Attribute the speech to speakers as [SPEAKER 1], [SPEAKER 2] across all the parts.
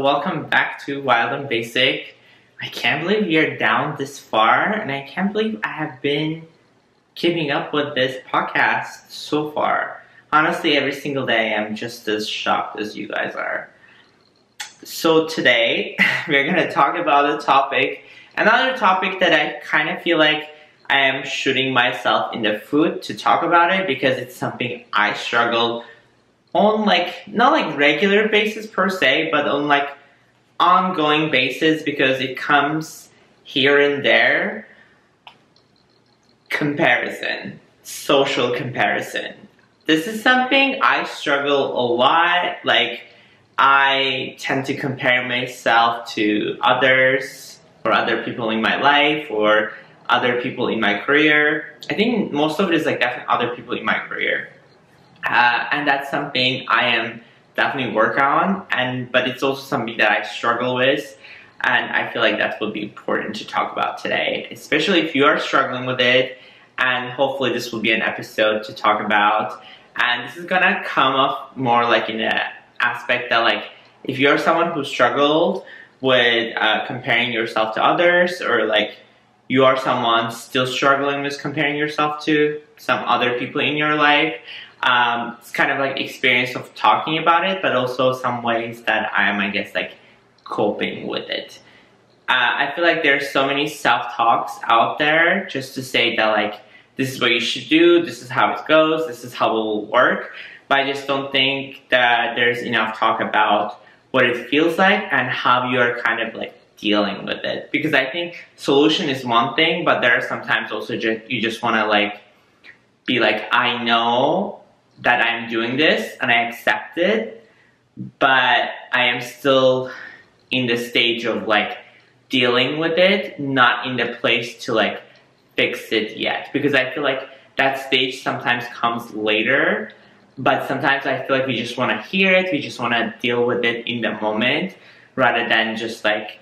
[SPEAKER 1] Welcome back to Wild and Basic. I can't believe we are down this far, and I can't believe I have been keeping up with this podcast so far. Honestly, every single day I'm just as shocked as you guys are. So today, we're gonna talk about a topic, another topic that I kind of feel like I am shooting myself in the foot to talk about it because it's something I struggle on like not like regular basis per se, but on like ongoing basis because it comes here and there. Comparison, social comparison. This is something I struggle a lot. Like I tend to compare myself to others or other people in my life or other people in my career. I think most of it is like definitely other people in my career uh, and that's something I am definitely work on. And but it's also something that I struggle with, and I feel like that will be important to talk about today, especially if you are struggling with it. And hopefully, this will be an episode to talk about. And this is gonna come off more like in an aspect that like if you're someone who struggled with uh, comparing yourself to others or like you are someone still struggling with comparing yourself to some other people in your life um, it's kind of like experience of talking about it, but also some ways that I'm, I guess, like coping with it. Uh, I feel like there's so many self-talks out there just to say that like, this is what you should do, this is how it goes, this is how it will work. But I just don't think that there's enough talk about what it feels like and how you are kind of like dealing with it. Because I think solution is one thing, but there are sometimes also just, you just want to like be like, I know that I'm doing this and I accept it, but I am still in the stage of like dealing with it, not in the place to like fix it yet. Because I feel like that stage sometimes comes later, but sometimes I feel like we just want to hear it, we just want to deal with it in the moment rather than just like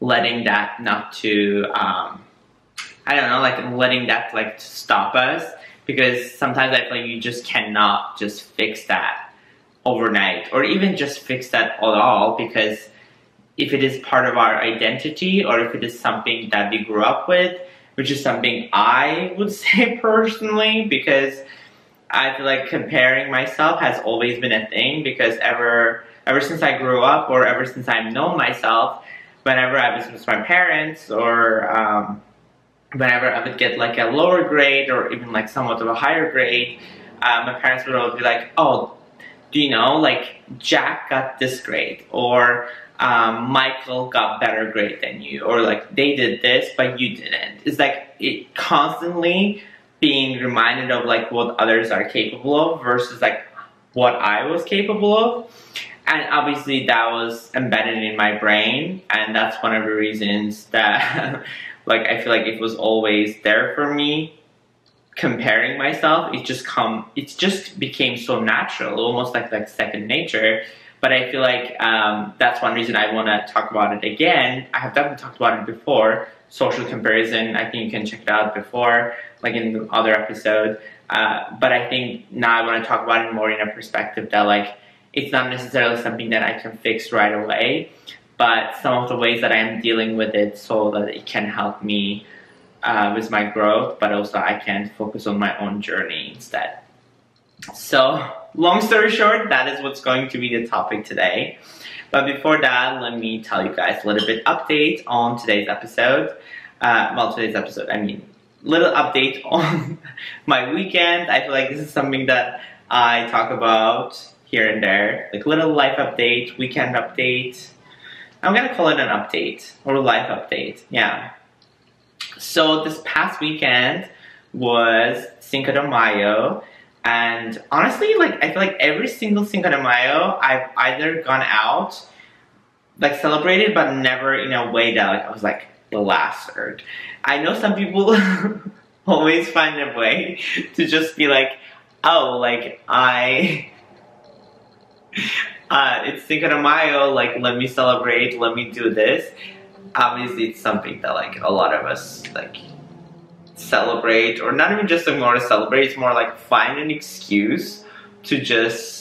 [SPEAKER 1] letting that not to, um, I don't know, like letting that like stop us because sometimes I feel like you just cannot just fix that overnight or even just fix that at all because if it is part of our identity or if it is something that we grew up with, which is something I would say personally because I feel like comparing myself has always been a thing because ever ever since I grew up or ever since I've known myself, whenever I was with my parents or um, whenever I would get like a lower grade or even like somewhat of a higher grade, uh, my parents would always be like, oh, do you know, like Jack got this grade or um, Michael got better grade than you or like they did this but you didn't. It's like it constantly being reminded of like what others are capable of versus like what I was capable of. And obviously that was embedded in my brain and that's one of the reasons that like I feel like it was always there for me comparing myself. It just come it just became so natural almost like like second nature. But I feel like um, that's one reason I want to talk about it again. I have definitely talked about it before. Social comparison I think you can check it out before like in the other episode. Uh, but I think now I want to talk about it more in a perspective that like it's not necessarily something that I can fix right away but some of the ways that I am dealing with it so that it can help me uh, with my growth, but also I can focus on my own journey instead. So, long story short, that is what's going to be the topic today. But before that, let me tell you guys a little bit update on today's episode. Uh, well, today's episode, I mean, little update on my weekend. I feel like this is something that I talk about here and there, like little life update, weekend update, I'm gonna call it an update or life update. Yeah. So this past weekend was Cinco de Mayo, and honestly, like I feel like every single Cinco de Mayo, I've either gone out, like celebrated, but never in a way that like I was like blasted. I know some people always find a way to just be like, oh, like I uh, it's Cinco de Mayo, like let me celebrate, let me do this. Obviously, it's something that like a lot of us like celebrate, or not even just a more to celebrate. It's more like find an excuse to just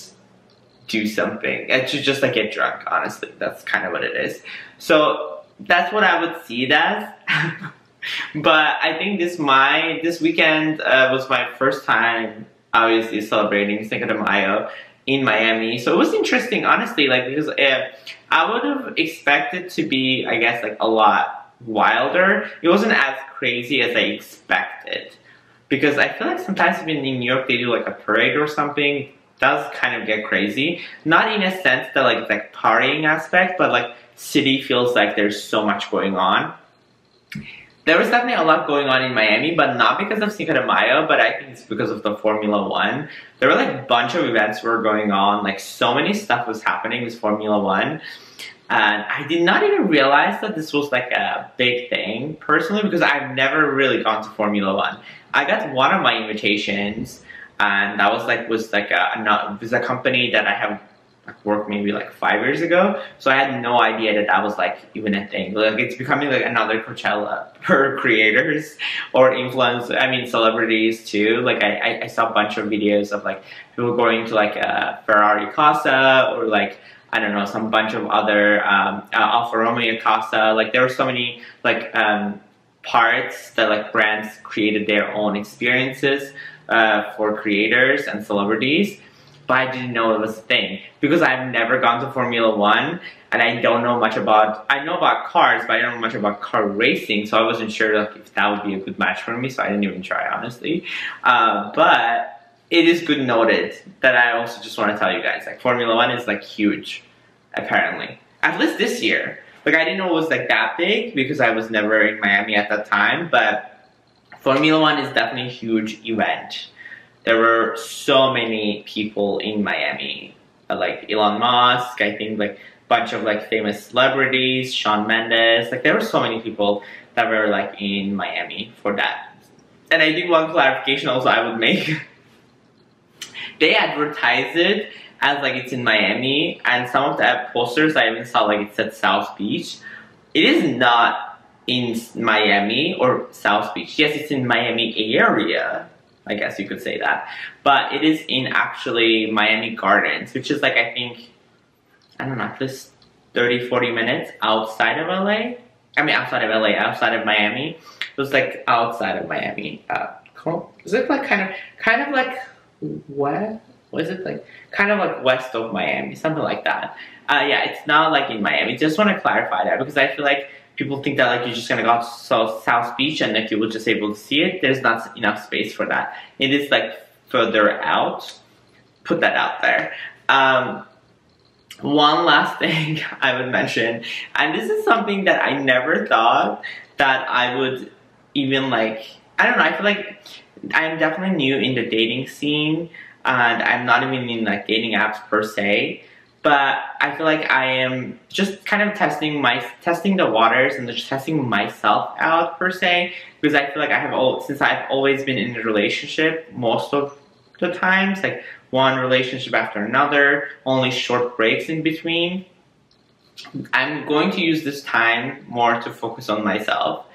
[SPEAKER 1] do something and to just like get drunk honestly that's kind of what it is so that's what i would see as but i think this my this weekend uh, was my first time obviously celebrating cinco de mayo in miami so it was interesting honestly like because uh, i would have expected to be i guess like a lot wilder it wasn't as crazy as i expected because i feel like sometimes even in new york they do like a parade or something does kind of get crazy. Not in a sense that like like partying aspect, but like city feels like there's so much going on. There was definitely a lot going on in Miami, but not because of Cinco de Mayo, but I think it's because of the Formula One. There were like a bunch of events were going on, like so many stuff was happening with Formula One. And I did not even realize that this was like a big thing personally because I've never really gone to Formula One. I got one of my invitations and that was like was like a not was a company that I have worked maybe like five years ago. So I had no idea that that was like even a thing. Like it's becoming like another Coachella for creators or influence. I mean celebrities too. Like I, I saw a bunch of videos of like people going to like a Ferrari Casa or like I don't know some bunch of other um, uh, Alfa Romeo Casa. Like there were so many like um, parts that like brands created their own experiences uh, for creators and celebrities, but I didn't know it was a thing because I've never gone to Formula One and I don't know much about. I know about cars, but I don't know much about car racing, so I wasn't sure like, if that would be a good match for me. So I didn't even try, honestly. Uh, but it is good noted that I also just want to tell you guys like Formula One is like huge, apparently. At least this year. Like I didn't know it was like that big because I was never in Miami at that time, but Formula One is definitely a huge event. There were so many people in Miami, uh, like Elon Musk, I think like a bunch of like famous celebrities, Shawn Mendes, like there were so many people that were like in Miami for that. And I think one clarification also I would make, they advertise it as like it's in Miami and some of the posters I even saw like it said South Beach. It is not in Miami or South Beach. Yes, it's in Miami area. I guess you could say that. But it is in actually Miami Gardens, which is like, I think, I don't know, least 30, 40 minutes outside of LA. I mean, outside of LA, outside of Miami. It was like outside of Miami. Uh, is it like kind of, kind of like what? Was it like kind of like west of Miami, something like that? Uh, yeah, it's not like in Miami. Just want to clarify that because I feel like people think that like you're just gonna go to South, South Beach and like you will just able to see it. There's not enough space for that. It is like further out. Put that out there. Um, one last thing I would mention, and this is something that I never thought that I would even like. I don't know. I feel like I'm definitely new in the dating scene, and I'm not even in like dating apps per se but I feel like I am just kind of testing my testing the waters and just testing myself out per se because I feel like I have all since I've always been in a relationship most of the times like one relationship after another only short breaks in between I'm going to use this time more to focus on myself.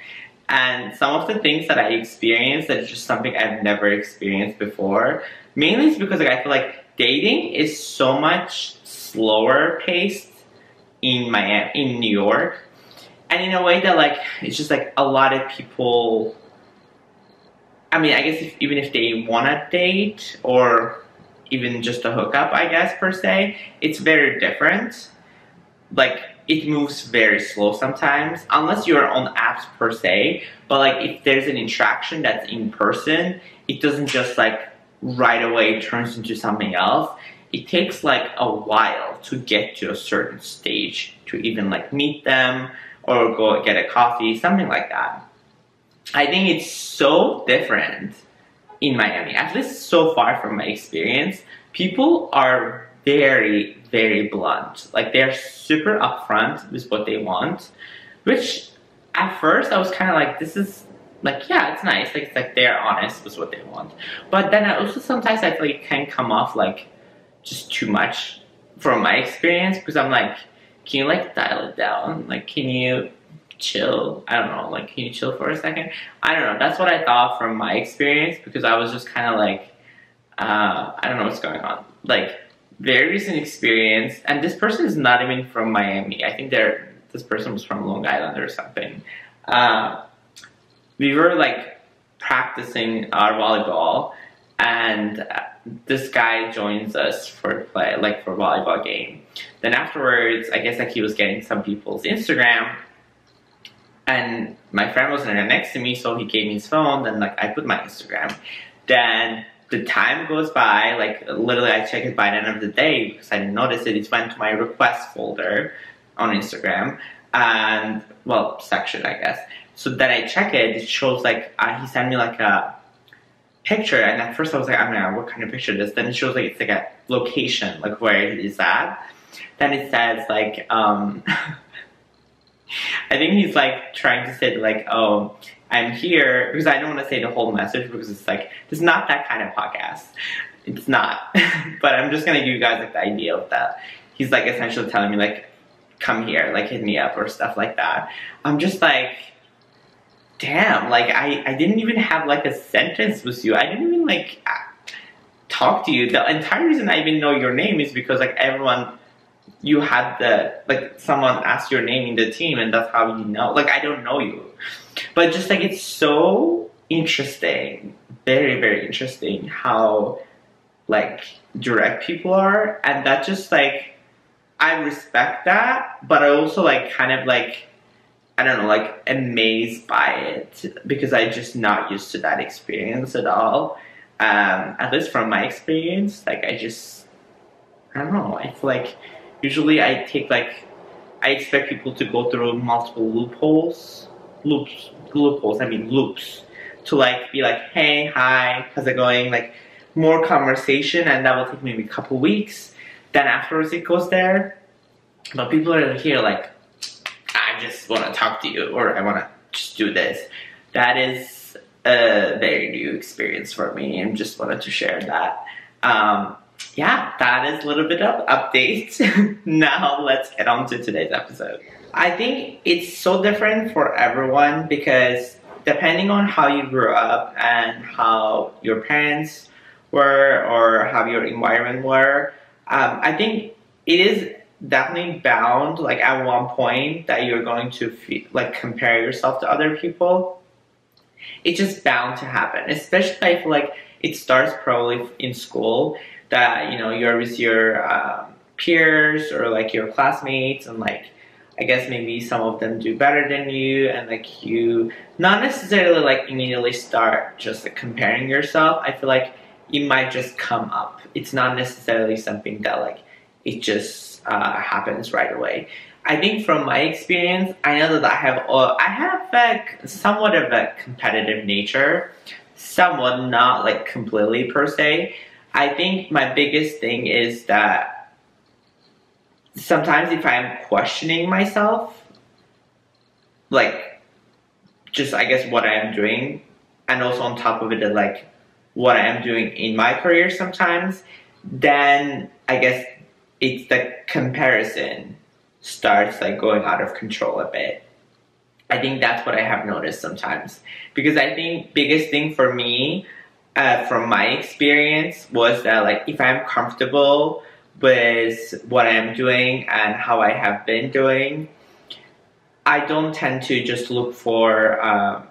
[SPEAKER 1] And some of the things that I experienced that is just something I've never experienced before mainly it's because like, I feel like dating is so much slower paced in Miami, in New York, and in a way that like it's just like a lot of people. I mean, I guess if, even if they want to date or even just a hookup, I guess per se, it's very different. Like it moves very slow sometimes, unless you're on apps per se. But like if there's an interaction that's in person, it doesn't just like right away turns into something else it takes like a while to get to a certain stage to even like meet them or go get a coffee, something like that. I think it's so different in Miami, at least so far from my experience. People are very, very blunt. Like they're super upfront with what they want, which at first I was kind of like, this is like, yeah, it's nice. Like, it's like they're honest with what they want. But then I also sometimes I feel like it can come off like just too much from my experience because I'm like, can you like dial it down? Like, can you chill? I don't know, like, can you chill for a second? I don't know. That's what I thought from my experience because I was just kind of like, uh, I don't know what's going on. Like, very recent experience, and this person is not even from Miami. I think they're this person was from Long Island or something. Uh, we were like practicing our volleyball, and uh, this guy joins us for play, like for volleyball game. Then afterwards, I guess like he was getting some people's Instagram, and my friend was there next to me, so he gave me his phone. Then like I put my Instagram. Then the time goes by, like literally I check it by the end of the day because I didn't notice it. It went to my request folder on Instagram and well section I guess. So then I check it. It shows like uh, he sent me like a picture, and at first I was like, I don't know what kind of picture this. Then it shows like it's like a location, like where it is at. Then it says like um, I think he's like trying to say like oh I'm here because I don't want to say the whole message because it's like it's not that kind of podcast. It's not, but I'm just gonna give you guys like the idea of that. He's like essentially telling me like come here, like hit me up or stuff like that. I'm just like, damn, like I, I didn't even have like a sentence with you. I didn't even like talk to you. The entire reason I even know your name is because like everyone, you had the, like someone asked your name in the team and that's how you know. Like I don't know you. But just like it's so interesting, very, very interesting how like direct people are and that just like I respect that, but I also like kind of like I don't know, like amazed by it because I just not used to that experience at all. Um, at least from my experience, like I just I don't know. I feel like usually I take like I expect people to go through multiple loopholes, loops, loopholes. I mean loops to like be like, hey, hi, how's it going? Like more conversation, and that will take maybe a couple weeks then afterwards it goes there. But people are here like, just want to talk to you or I want to just do this. That is a very new experience for me and just wanted to share that. Um, yeah, that is a little bit of update. now let's get on to today's episode. I think it's so different for everyone because depending on how you grew up and how your parents were or how your environment were, um, I think it is definitely bound, like at one point, that you're going to feel, like compare yourself to other people. It's just bound to happen, especially I feel like it starts probably in school that you know you're with your um, peers or like your classmates and like I guess maybe some of them do better than you and like you not necessarily like immediately start just like comparing yourself. I feel like it might just come up. It's not necessarily something that like it just uh, happens right away. I think from my experience, I know that I have uh, I have a somewhat of a competitive nature, somewhat not like completely per se. I think my biggest thing is that sometimes if I'm questioning myself, like just I guess what I am doing, and also on top of it, like what I am doing in my career sometimes, then I guess it's the comparison starts like going out of control a bit. I think that's what I have noticed sometimes because I think biggest thing for me uh, from my experience was that like if I'm comfortable with what I'm doing and how I have been doing, I don't tend to just look for uh,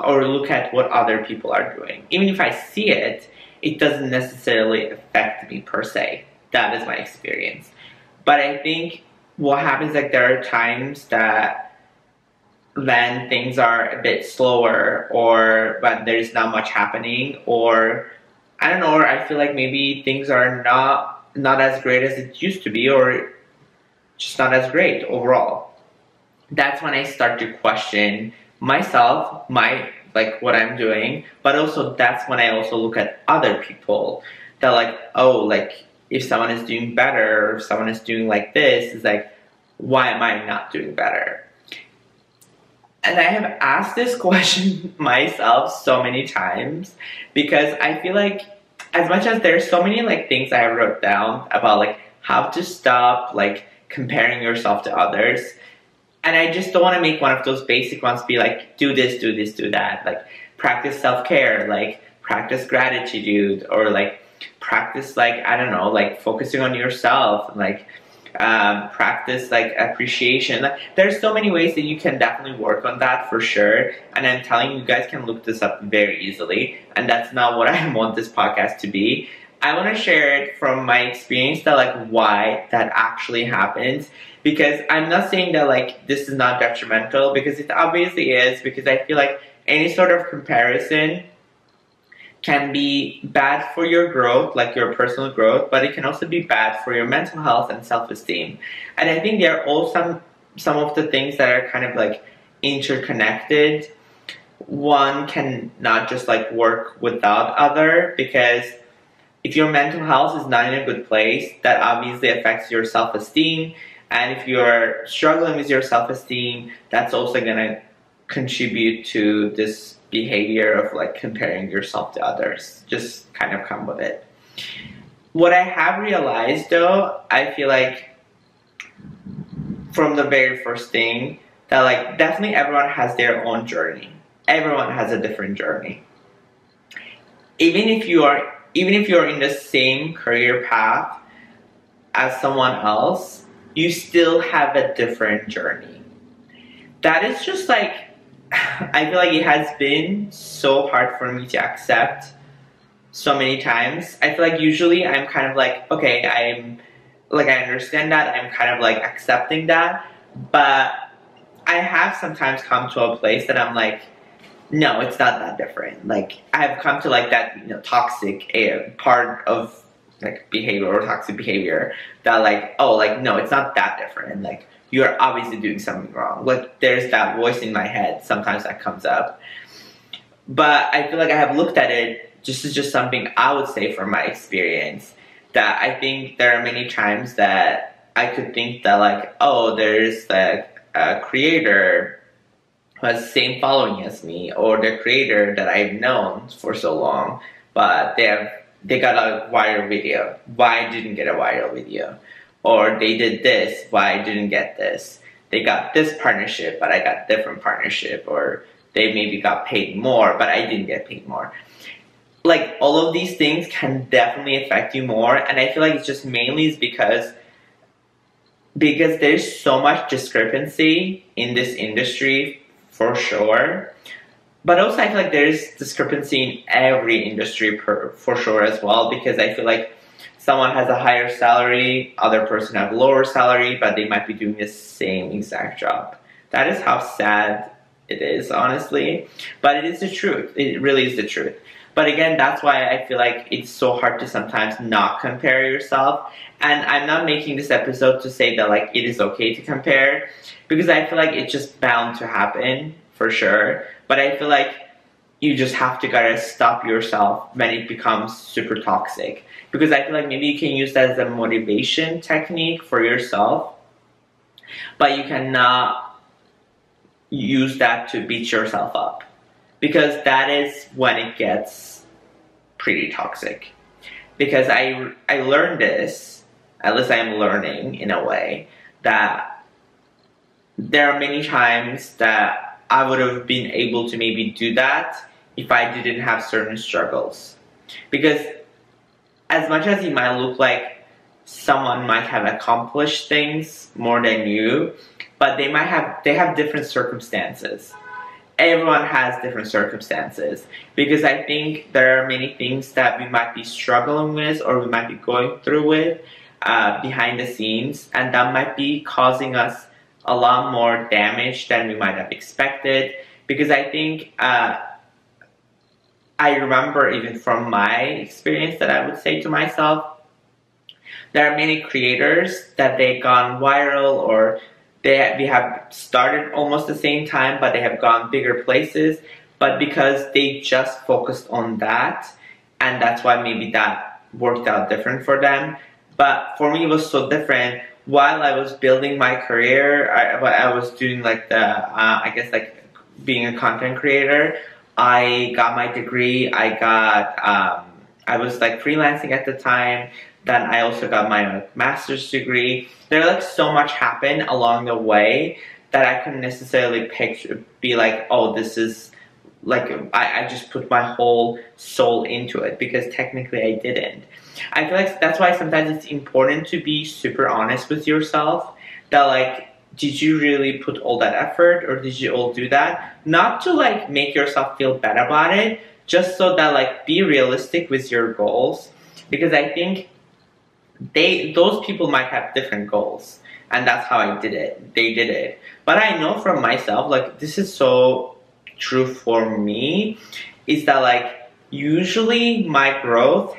[SPEAKER 1] or look at what other people are doing. Even if I see it, it doesn't necessarily affect me per se. That is my experience. But I think what happens like there are times that when things are a bit slower or when there's not much happening or I don't know, or I feel like maybe things are not not as great as it used to be or just not as great overall. That's when I start to question myself, my like what I'm doing, but also that's when I also look at other people that like, oh, like if someone is doing better, or if someone is doing like this, it's like, why am I not doing better? And I have asked this question myself so many times because I feel like as much as there's so many like things I wrote down about like how to stop like comparing yourself to others, and I just don't want to make one of those basic ones be like, do this, do this, do that. Like, practice self care, like, practice gratitude, or like, practice like I don't know, like focusing on yourself, like um, practice like appreciation. There's so many ways that you can definitely work on that for sure. And I'm telling you, you guys can look this up very easily. And that's not what I want this podcast to be. I want to share it from my experience that like why that actually happens because I'm not saying that like this is not detrimental because it obviously is because I feel like any sort of comparison can be bad for your growth, like your personal growth, but it can also be bad for your mental health and self-esteem. And I think there are all some some of the things that are kind of like interconnected. One can not just like work without other because if your mental health is not in a good place, that obviously affects your self-esteem. And if you're struggling with your self-esteem, that's also gonna contribute to this behavior of like comparing yourself to others. Just kind of come with it. What I have realized though, I feel like from the very first thing that like definitely everyone has their own journey. Everyone has a different journey. Even if you are even if you're in the same career path as someone else, you still have a different journey. That is just like I feel like it has been so hard for me to accept so many times. I feel like usually I'm kind of like, okay, I'm like I understand that, I'm kind of like accepting that, but I have sometimes come to a place that I'm like, no, it's not that different. Like I have come to like that, you know, toxic uh, part of like behavior or toxic behavior that like, oh, like no, it's not that different. Like you're obviously doing something wrong. Like there's that voice in my head sometimes that comes up. But I feel like I have looked at it just as just something I would say from my experience that I think there are many times that I could think that like, oh, there's like a creator who has the same following as me or the creator that I've known for so long, but they have they got a viral video. Why didn't get a viral video? Or they did this, why I didn't get this. They got this partnership, but I got different partnership, or they maybe got paid more, but I didn't get paid more. Like all of these things can definitely affect you more, and I feel like it's just mainly is because because there's so much discrepancy in this industry for sure. But also I feel like there's discrepancy in every industry per, for sure as well because I feel like someone has a higher salary, other person have lower salary, but they might be doing the same exact job. That is how sad it is, honestly. But it is the truth. It really is the truth. But again, that's why I feel like it's so hard to sometimes not compare yourself. And I'm not making this episode to say that like it is okay to compare because I feel like it's just bound to happen for sure. But I feel like you just have to gotta stop yourself when it becomes super toxic. Because I feel like maybe you can use that as a motivation technique for yourself, but you cannot use that to beat yourself up. Because that is when it gets pretty toxic. Because I, I learned this, at least I'm learning in a way, that there are many times that I would have been able to maybe do that if I didn't have certain struggles. Because as much as you might look like someone might have accomplished things more than you, but they might have they have different circumstances. Everyone has different circumstances because I think there are many things that we might be struggling with or we might be going through with uh, behind the scenes, and that might be causing us a lot more damage than we might have expected. Because I think uh, I remember even from my experience that I would say to myself, there are many creators that they gone viral or they we have started almost the same time, but they have gone bigger places. But because they just focused on that, and that's why maybe that worked out different for them. But for me, it was so different. While I was building my career, I, I was doing like the, uh, I guess like being a content creater. I got my degree. I got, um, I was like freelancing at the time. Then I also got my master's degree. There like so much happened along the way that I couldn't necessarily picture, be like, oh, this is like I, I just put my whole soul into it because technically I didn't. I feel like that's why sometimes it's important to be super honest with yourself that like did you really put all that effort or did you all do that? Not to like make yourself feel bad about it, just so that like be realistic with your goals because I think they those people might have different goals and that's how I did it. They did it. But I know from myself like this is so true for me is that like usually my growth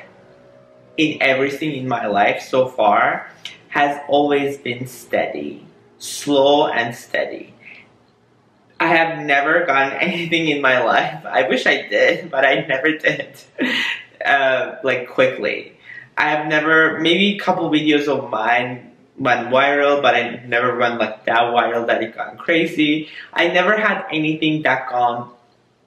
[SPEAKER 1] in everything in my life so far has always been steady, slow and steady. I have never gotten anything in my life. I wish I did, but I never did. uh, like quickly. I have never, maybe a couple videos of mine went viral, but I never went like that viral that it got crazy. I never had anything that gone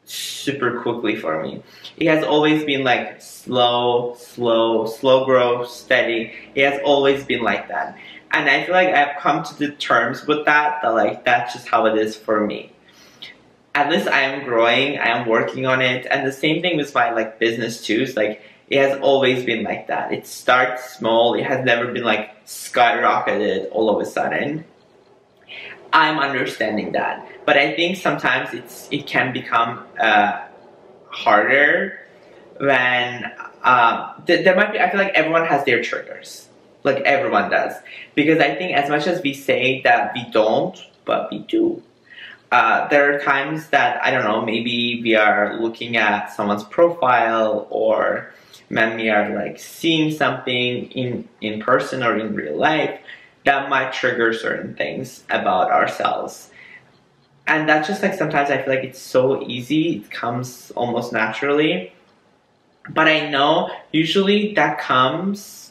[SPEAKER 1] super quickly for me. It has always been like slow, slow, slow growth, steady. It has always been like that. And I feel like I've come to the terms with that, that like that's just how it is for me. At least I am growing, I am working on it. And the same thing with my like business too. It's like it has always been like that. It starts small, it has never been like skyrocketed all of a sudden. I'm understanding that. But I think sometimes it's it can become uh, harder when uh, th there might be, I feel like everyone has their triggers. Like everyone does. Because I think as much as we say that we don't, but we do. Uh, there are times that, I don't know, maybe we are looking at someone's profile or when we are like seeing something in, in person or in real life that might trigger certain things about ourselves. And that's just like sometimes I feel like it's so easy, it comes almost naturally. But I know usually that comes,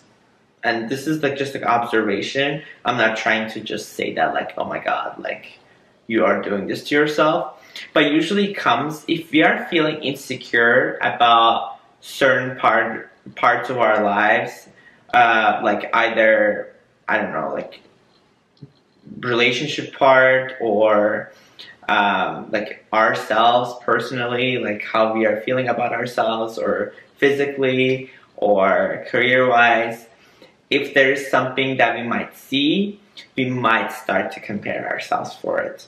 [SPEAKER 1] and this is like just like observation. I'm not trying to just say that like, oh my god, like you are doing this to yourself. But usually comes if we are feeling insecure about certain part parts of our lives, uh, like either I don't know, like relationship part or um, like ourselves personally, like how we are feeling about ourselves or physically or career wise. If there's something that we might see, we might start to compare ourselves for it.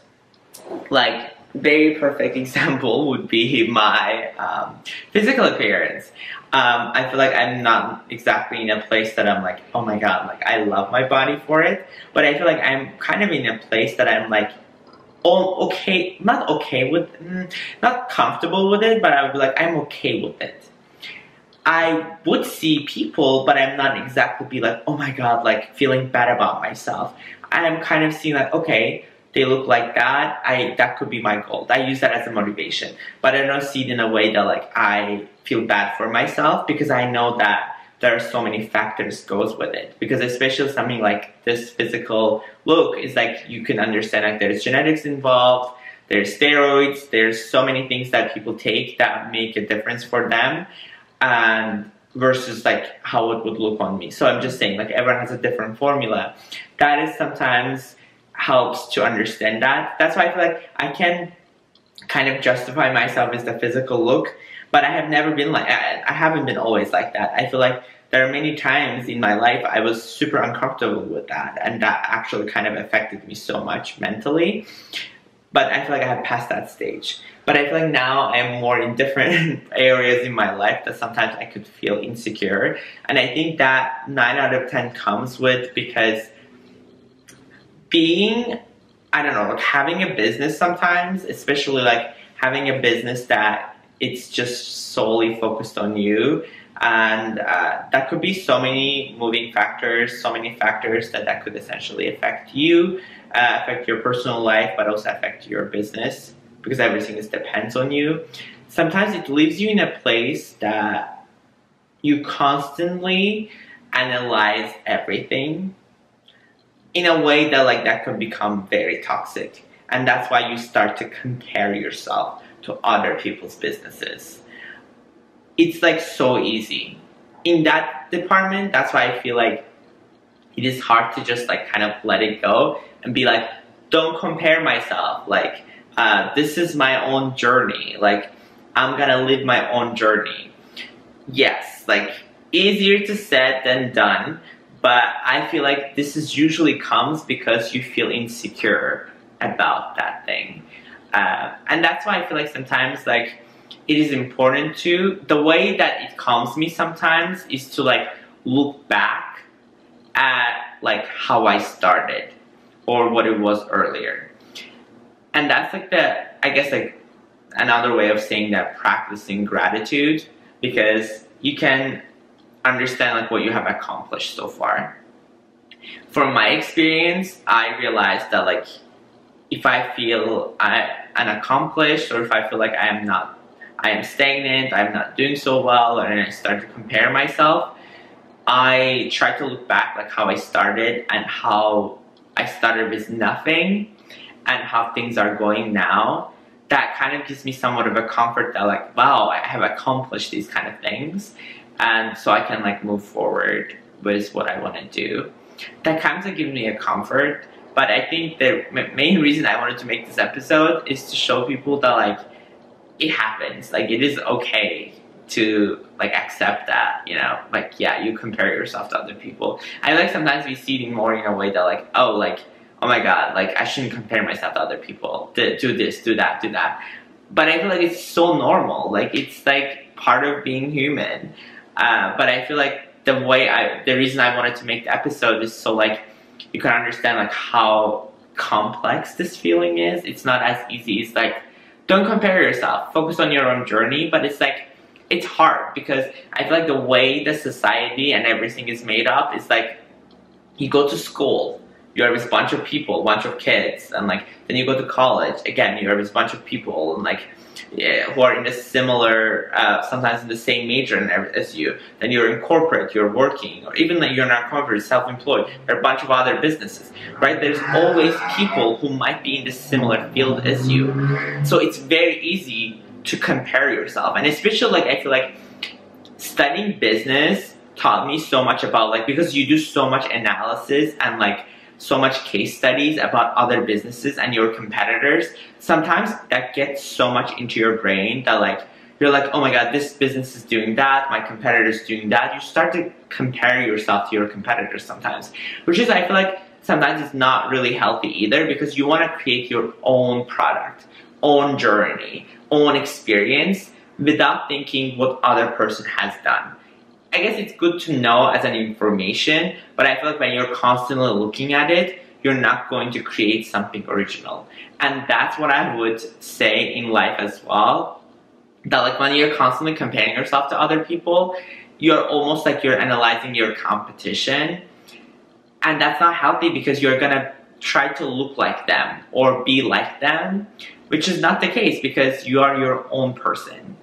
[SPEAKER 1] Like very perfect example would be my um, physical appearance. Um, I feel like I'm not exactly in a place that I'm like, oh my god, like I love my body for it. But I feel like I'm kind of in a place that I'm like, oh, okay, not okay with, mm, not comfortable with it, but I would be like, I'm okay with it. I would see people, but I'm not exactly be like, oh my god, like feeling bad about myself. I'm kind of seeing like, okay, they look like that, I that could be my goal. I use that as a motivation. But I don't see it in a way that like I feel bad for myself because I know that there are so many factors goes with it. Because especially something like this physical look is like you can understand like there's genetics involved, there's steroids, there's so many things that people take that make a difference for them. And versus like how it would look on me. So I'm just saying like everyone has a different formula. That is sometimes helps to understand that. That's why I feel like I can kind of justify myself as the physical look, but I have never been like, I, I haven't been always like that. I feel like there are many times in my life I was super uncomfortable with that, and that actually kind of affected me so much mentally. But I feel like I have passed that stage. But I feel like now I'm more in different areas in my life that sometimes I could feel insecure. And I think that 9 out of 10 comes with because being, I don't know, like having a business sometimes, especially like having a business that it's just solely focused on you. And uh, that could be so many moving factors, so many factors that that could essentially affect you, uh, affect your personal life, but also affect your business because everything is depends on you. Sometimes it leaves you in a place that you constantly analyze everything in a way that like that can become very toxic. And that's why you start to compare yourself to other people's businesses. It's like so easy. In that department that's why i feel like it is hard to just like kind of let it go and be like don't compare myself like uh, this is my own journey like I'm gonna live my own journey. Yes, like easier to said than done, but I feel like this is usually comes because you feel insecure about that thing. Uh, and that's why I feel like sometimes like it is important to, the way that it calms me sometimes is to like look back at like how I started or what it was earlier. And that's like the, I guess like another way of saying that practicing gratitude because you can understand like what you have accomplished so far. From my experience, I realized that like if I feel I, unaccomplished or if I feel like I am not, I am stagnant, I'm not doing so well, and I start to compare myself, I try to look back like how I started and how I started with nothing and how things are going now. That kind of gives me somewhat of a comfort that like, wow, I have accomplished these kind of things. And so I can like move forward with what I want to do. That kind of gives me a comfort but I think the main reason I wanted to make this episode is to show people that like it happens. Like it is okay to like accept that, you know, like yeah, you compare yourself to other people. I like sometimes we see it more in a way that like, oh like, oh my god, like I shouldn't compare myself to other people. Do this, do that, do that. But I feel like it's so normal. Like it's like part of being human. Uh, but I feel like the way I, the reason I wanted to make the episode is so like you can understand like how complex this feeling is. It's not as easy. It's like, don't compare yourself. Focus on your own journey. But it's like, it's hard because I feel like the way the society and everything is made up is like, you go to school, you have a bunch of people, a bunch of kids, and like, then you go to college, again, you have a bunch of people, and like, yeah, who are in a similar, uh, sometimes in the same major as you, then you're in corporate, you're working, or even like you're not corporate, self-employed, there are a bunch of other businesses, right? There's always people who might be in the similar field as you. So it's very easy to compare yourself. And especially like, I feel like studying business taught me so much about like, because you do so much analysis and like, so much case studies about other businesses and your competitors, sometimes that gets so much into your brain that like, you're like, oh my god, this business is doing that, my competitor is doing that. You start to compare yourself to your competitors sometimes, which is, I feel like, sometimes it's not really healthy either because you want to create your own product, own journey, own experience without thinking what other person has done. I guess it's good to know as an information, but I feel like when you're constantly looking at it, you're not going to create something original. And that's what I would say in life as well. That like when you're constantly comparing yourself to other people, you're almost like you're analyzing your competition. And that's not healthy because you're gonna try to look like them or be like them, which is not the case because you are your own person.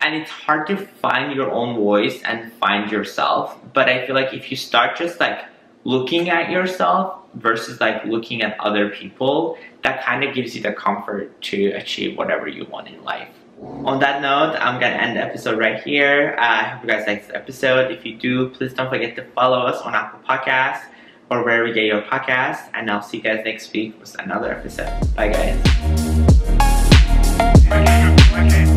[SPEAKER 1] And it's hard to find your own voice and find yourself. But i feel like if you start just like looking at yourself versus like looking at other people that kind of gives you the comfort to achieve whatever you want in life. On that note i'm gonna end the episode right here. Uh, i hope you guys liked this episode. If you do please don't forget to follow us on apple podcasts or wherever you get your podcasts. And i'll see you guys next week with another episode. Bye guys Okay.